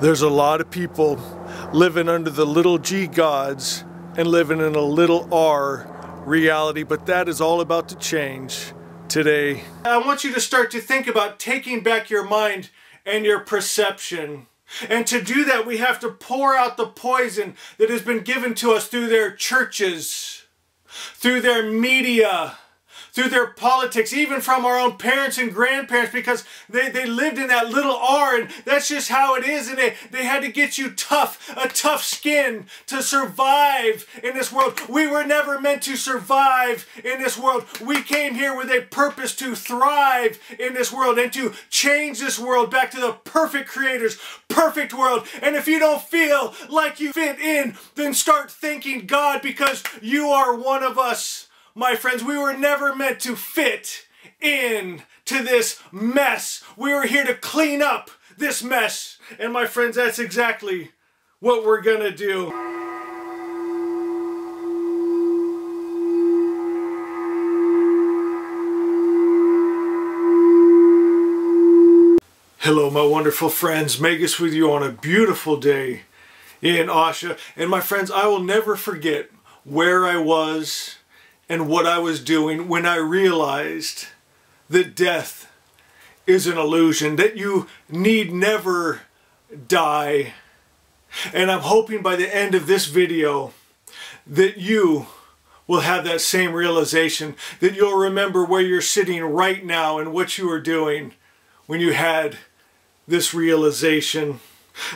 There's a lot of people living under the little g gods and living in a little r reality, but that is all about to change today. I want you to start to think about taking back your mind and your perception. And to do that, we have to pour out the poison that has been given to us through their churches, through their media, through their politics, even from our own parents and grandparents, because they, they lived in that little R, and that's just how it is. And they, they had to get you tough, a tough skin to survive in this world. We were never meant to survive in this world. We came here with a purpose to thrive in this world and to change this world back to the perfect creator's perfect world. And if you don't feel like you fit in, then start thanking God because you are one of us. My friends, we were never meant to fit in to this mess. We were here to clean up this mess. And my friends, that's exactly what we're gonna do. Hello, my wonderful friends. Magus with you on a beautiful day in Asha. And my friends, I will never forget where I was and what I was doing when I realized that death is an illusion, that you need never die. And I'm hoping by the end of this video that you will have that same realization, that you'll remember where you're sitting right now and what you were doing when you had this realization.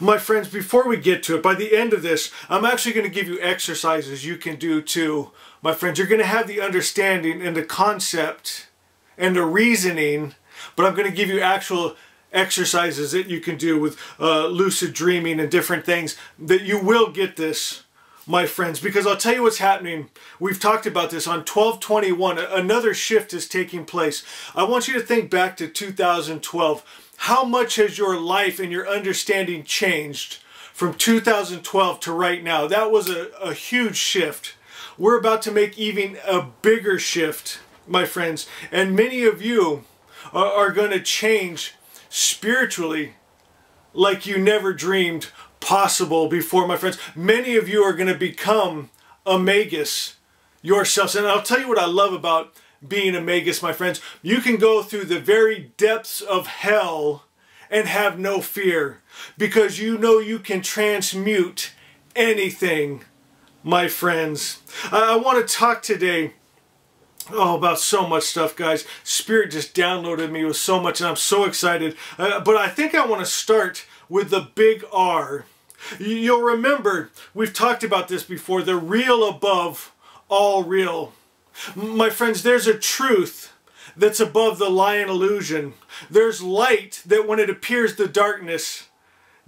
My friends, before we get to it, by the end of this, I'm actually going to give you exercises you can do too my friends, you're going to have the understanding and the concept and the reasoning, but I'm going to give you actual exercises that you can do with uh, lucid dreaming and different things that you will get this my friends because I'll tell you what's happening. We've talked about this on 1221 another shift is taking place. I want you to think back to 2012 how much has your life and your understanding changed from 2012 to right now? That was a, a huge shift we're about to make even a bigger shift, my friends. And many of you are, are going to change spiritually like you never dreamed possible before, my friends. Many of you are going to become a magus yourselves. And I'll tell you what I love about being a magus, my friends. You can go through the very depths of hell and have no fear because you know you can transmute anything my friends. I, I want to talk today Oh, about so much stuff, guys. Spirit just downloaded me with so much, and I'm so excited. Uh, but I think I want to start with the big R. You'll remember, we've talked about this before, the real above all real. My friends, there's a truth that's above the lion illusion. There's light that when it appears the darkness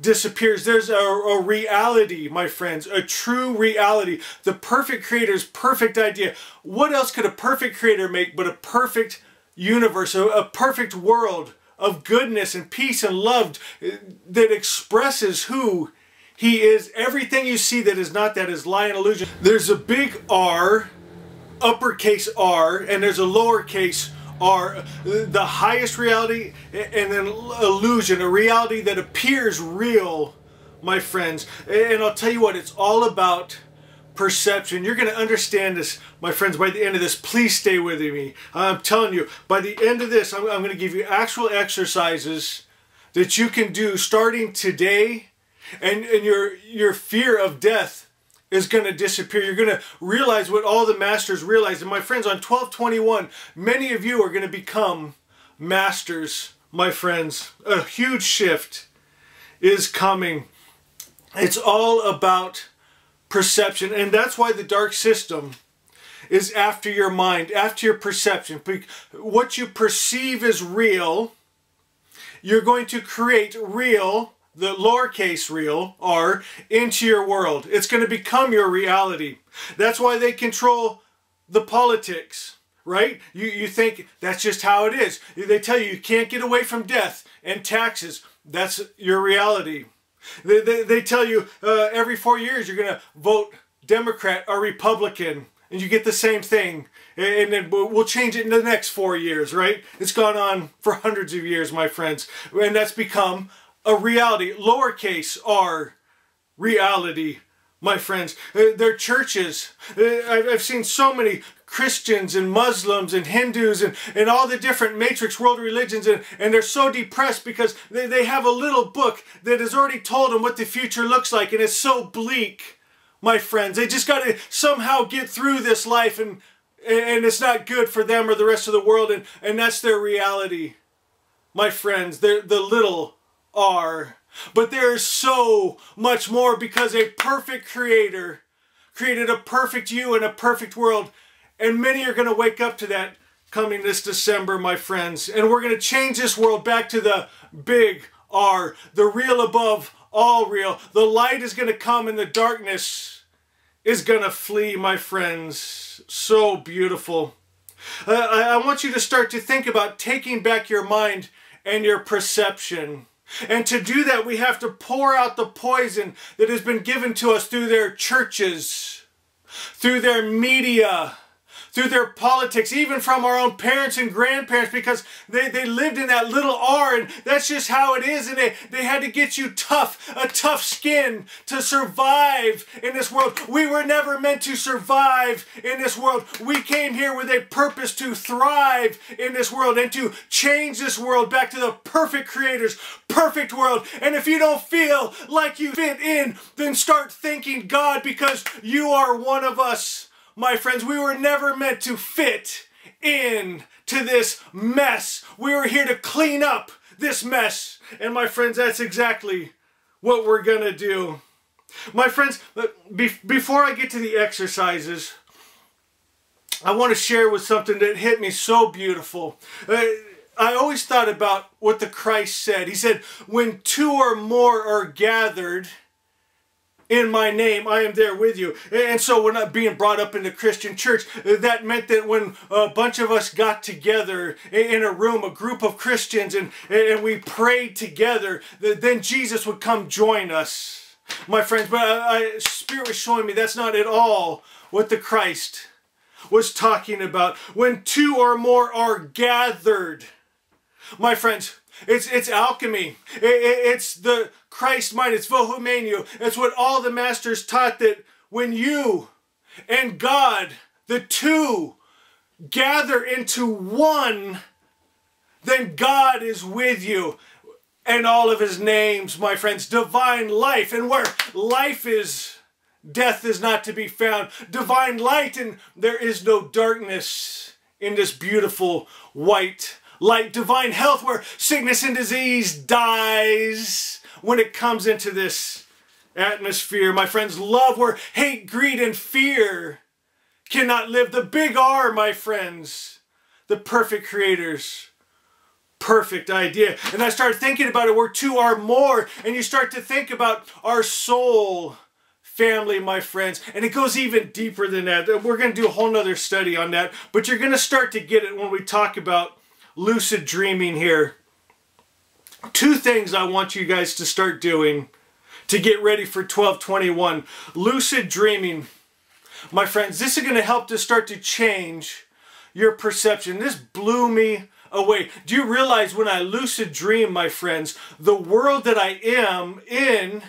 disappears. There's a, a, reality, my friends, a true reality. The perfect creator's perfect idea. What else could a perfect creator make but a perfect universe, a, a perfect world of goodness and peace and love that expresses who he is. Everything you see that is not that is lion illusion. There's a big R, uppercase R, and there's a lowercase are uh, the highest reality and then illusion, a reality that appears real, my friends. And I'll tell you what, it's all about perception. You're going to understand this, my friends, by the end of this. Please stay with me. I'm telling you, by the end of this, I'm, I'm going to give you actual exercises that you can do starting today and, and your, your fear of death is going to disappear. You're going to realize what all the masters realized. And my friends, on 1221, many of you are going to become masters, my friends. A huge shift is coming. It's all about perception. And that's why the dark system is after your mind, after your perception. What you perceive is real. You're going to create real the lowercase real, R, into your world. It's going to become your reality. That's why they control the politics, right? You, you think that's just how it is. They tell you you can't get away from death and taxes. That's your reality. They, they, they tell you uh, every four years you're going to vote Democrat or Republican and you get the same thing and then we'll change it in the next four years right it's gone on for hundreds of years my friends and that's become a reality. Lowercase r reality, my friends. Uh, their churches. Uh, I've seen so many Christians and Muslims and Hindus and, and all the different matrix world religions and, and they're so depressed because they, they have a little book that has already told them what the future looks like and it's so bleak, my friends. They just got to somehow get through this life and and it's not good for them or the rest of the world and, and that's their reality. My friends, they're the little r. But there is so much more because a perfect creator created a perfect you and a perfect world and many are going to wake up to that coming this December, my friends. And we're going to change this world back to the big R, the real above all real. The light is going to come and the darkness is going to flee, my friends. So beautiful. Uh, I, I want you to start to think about taking back your mind and your perception. And to do that, we have to pour out the poison that has been given to us through their churches, through their media, through their politics, even from our own parents and grandparents, because they, they lived in that little R, and that's just how it is. And they, they had to get you tough, a tough skin to survive in this world. We were never meant to survive in this world. We came here with a purpose to thrive in this world and to change this world back to the perfect creator's perfect world. And if you don't feel like you fit in, then start thanking God because you are one of us. My friends, we were never meant to fit in to this mess. We were here to clean up this mess. And my friends, that's exactly what we're going to do. My friends, uh, before I get to the exercises, I want to share with something that hit me so beautiful. Uh, I always thought about what the Christ said. He said, when two or more are gathered in my name, I am there with you. And so we're not being brought up in the Christian church. That meant that when a bunch of us got together in a room, a group of Christians, and, and we prayed together, then Jesus would come join us. My friends, but uh, I, Spirit was showing me that's not at all what the Christ was talking about. When two or more are gathered, my friends, it's, it's alchemy. It, it, it's the Christ mind. It's vohomenu. It's what all the masters taught that when you and God, the two, gather into one, then God is with you. And all of his names, my friends, divine life. And where life is, death is not to be found. Divine light, and there is no darkness in this beautiful white like divine health where sickness and disease dies when it comes into this atmosphere. My friends, love where hate, greed, and fear cannot live. The big R, my friends, the perfect creators perfect idea. And I start thinking about it where two are more, and you start to think about our soul family, my friends. And it goes even deeper than that. We're going to do a whole nother study on that, but you're going to start to get it when we talk about lucid dreaming here. Two things I want you guys to start doing to get ready for 1221. Lucid dreaming. My friends, this is going to help to start to change your perception. This blew me away. Do you realize when I lucid dream, my friends, the world that I am in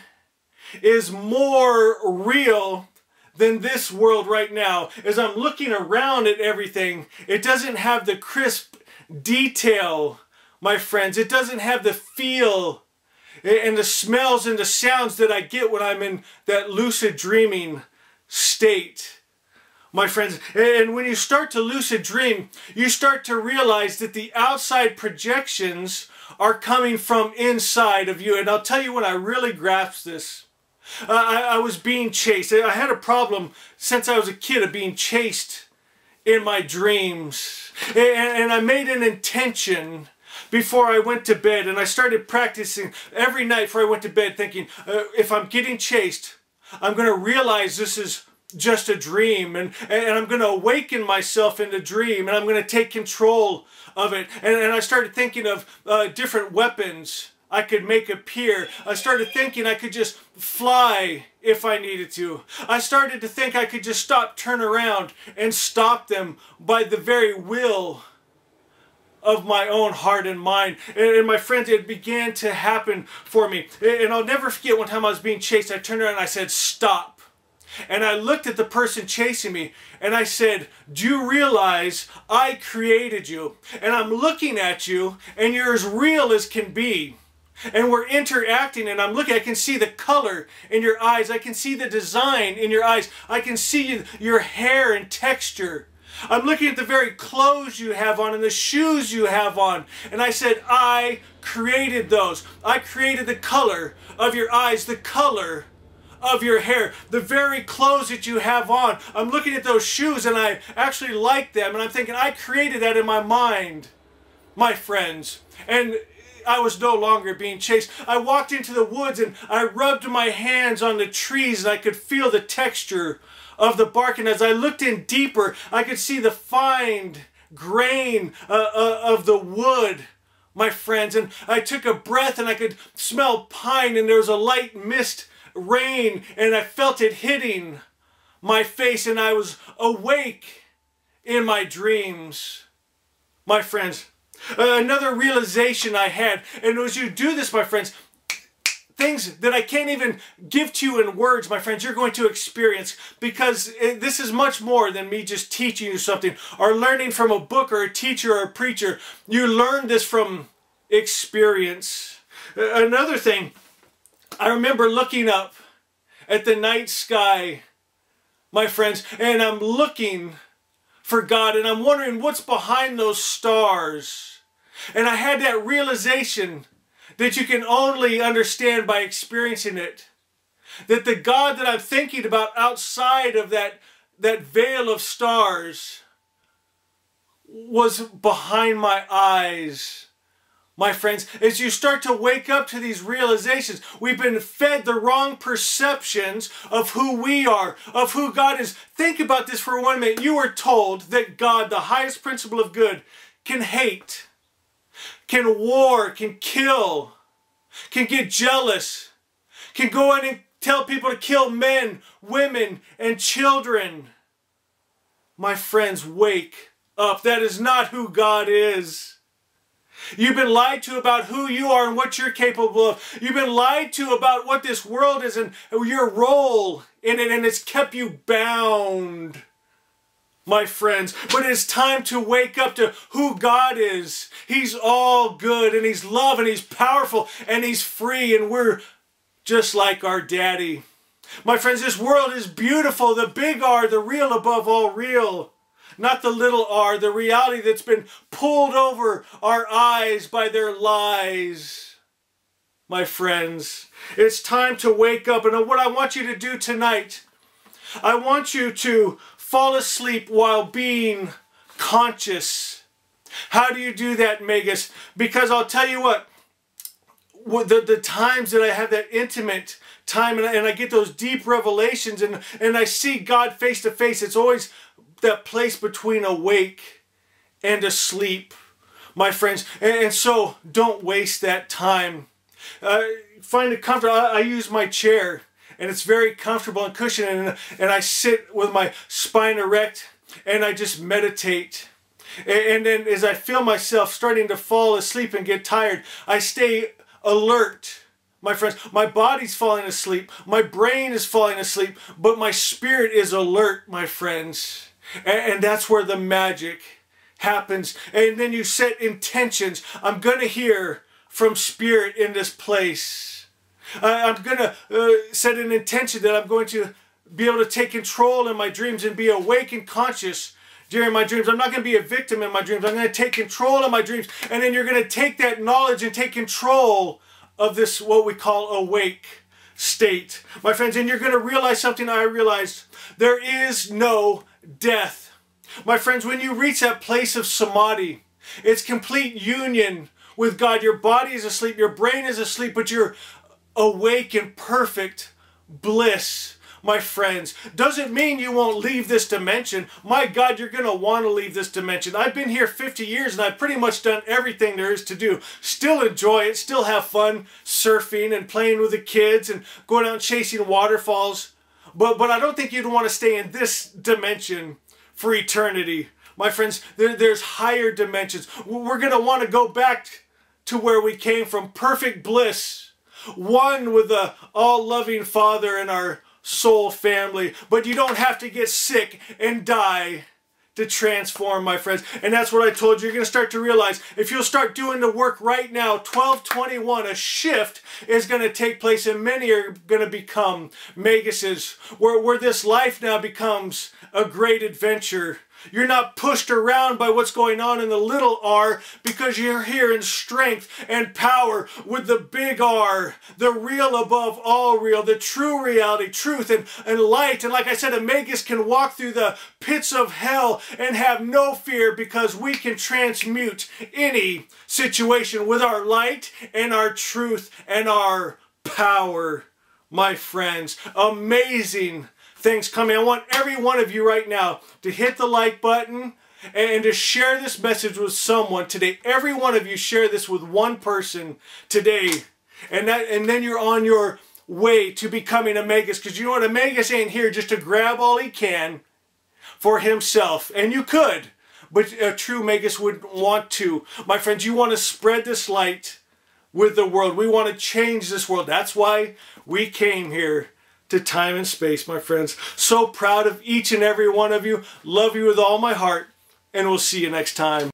is more real than this world right now. As I'm looking around at everything, it doesn't have the crisp detail, my friends. It doesn't have the feel and the smells and the sounds that I get when I'm in that lucid dreaming state. My friends, and when you start to lucid dream, you start to realize that the outside projections are coming from inside of you. And I'll tell you when I really grasped this. Uh, I, I was being chased. I had a problem since I was a kid of being chased in my dreams. And, and I made an intention before I went to bed and I started practicing every night before I went to bed thinking, uh, if I'm getting chased, I'm going to realize this is just a dream and, and I'm going to awaken myself in the dream and I'm going to take control of it. And, and I started thinking of uh, different weapons I could make appear. I started thinking I could just fly if I needed to. I started to think I could just stop, turn around, and stop them by the very will of my own heart and mind. And, and, my friends, it began to happen for me. And I'll never forget one time I was being chased. I turned around and I said, Stop. And I looked at the person chasing me and I said, Do you realize I created you? And I'm looking at you and you're as real as can be. And we're interacting and I'm looking, I can see the color in your eyes. I can see the design in your eyes. I can see your hair and texture. I'm looking at the very clothes you have on and the shoes you have on. And I said, I created those. I created the color of your eyes, the color of your hair, the very clothes that you have on. I'm looking at those shoes and I actually like them. And I'm thinking, I created that in my mind, my friends. And I was no longer being chased. I walked into the woods and I rubbed my hands on the trees and I could feel the texture of the bark. And as I looked in deeper, I could see the fine grain uh, uh, of the wood, my friends. And I took a breath and I could smell pine and there was a light mist rain and I felt it hitting my face and I was awake in my dreams. My friends, uh, another realization I had, and as you do this, my friends, things that I can't even give to you in words, my friends, you're going to experience because this is much more than me just teaching you something or learning from a book or a teacher or a preacher. You learn this from experience. Uh, another thing, I remember looking up at the night sky, my friends, and I'm looking for God and I'm wondering what's behind those stars. And I had that realization that you can only understand by experiencing it. That the God that I'm thinking about outside of that, that veil of stars was behind my eyes. My friends, as you start to wake up to these realizations, we've been fed the wrong perceptions of who we are, of who God is. Think about this for one minute. You were told that God, the highest principle of good, can hate can war, can kill, can get jealous, can go in and tell people to kill men, women, and children. My friends, wake up. That is not who God is. You've been lied to about who you are and what you're capable of. You've been lied to about what this world is and your role in it, and it's kept you bound my friends. But it's time to wake up to who God is. He's all good and He's love and He's powerful and He's free and we're just like our daddy. My friends, this world is beautiful. The big R, the real above all real. Not the little r, the reality that's been pulled over our eyes by their lies. My friends, it's time to wake up. And what I want you to do tonight, I want you to fall asleep while being conscious. How do you do that, Magus? Because I'll tell you what, the, the times that I have that intimate time and I, and I get those deep revelations and, and I see God face to face, it's always that place between awake and asleep, my friends. And, and so don't waste that time. Uh, find a comfort. I, I use my chair and it's very comfortable and cushioned and, and I sit with my spine erect and I just meditate. And, and then as I feel myself starting to fall asleep and get tired, I stay alert. My friends, my body's falling asleep, my brain is falling asleep, but my spirit is alert, my friends. And, and that's where the magic happens. And then you set intentions. I'm going to hear from spirit in this place. I'm going to uh, set an intention that I'm going to be able to take control in my dreams and be awake and conscious during my dreams. I'm not going to be a victim in my dreams. I'm going to take control of my dreams. And then you're going to take that knowledge and take control of this, what we call awake state. My friends, and you're going to realize something I realized. There is no death. My friends, when you reach that place of samadhi, it's complete union with God. Your body is asleep, your brain is asleep, but you're awake in perfect bliss my friends. Doesn't mean you won't leave this dimension. My God, you're going to want to leave this dimension. I've been here 50 years and I've pretty much done everything there is to do. Still enjoy it, still have fun surfing and playing with the kids and going out chasing waterfalls. But, but I don't think you'd want to stay in this dimension for eternity. my friends, there, there's higher dimensions. We're going to want to go back to where we came from, perfect bliss, one with the all-loving Father in our soul family. But you don't have to get sick and die to transform, my friends. And that's what I told you. You're going to start to realize if you'll start doing the work right now, 1221, a shift is going to take place and many are going to become Maguses, where, where this life now becomes a great adventure you're not pushed around by what's going on in the little r because you're here in strength and power with the big R, the real above all real, the true reality, truth and, and light. And like I said, a Magus can walk through the pits of hell and have no fear because we can transmute any situation with our light and our truth and our power. My friends, amazing things coming. I want every one of you right now to hit the like button and to share this message with someone today. Every one of you share this with one person today. And that and then you're on your way to becoming a Magus. Because you know what? A Magus ain't here just to grab all he can for himself. And you could. But a true Magus would want to. My friends, you want to spread this light with the world. We want to change this world. That's why we came here to time and space, my friends. So proud of each and every one of you. Love you with all my heart, and we'll see you next time.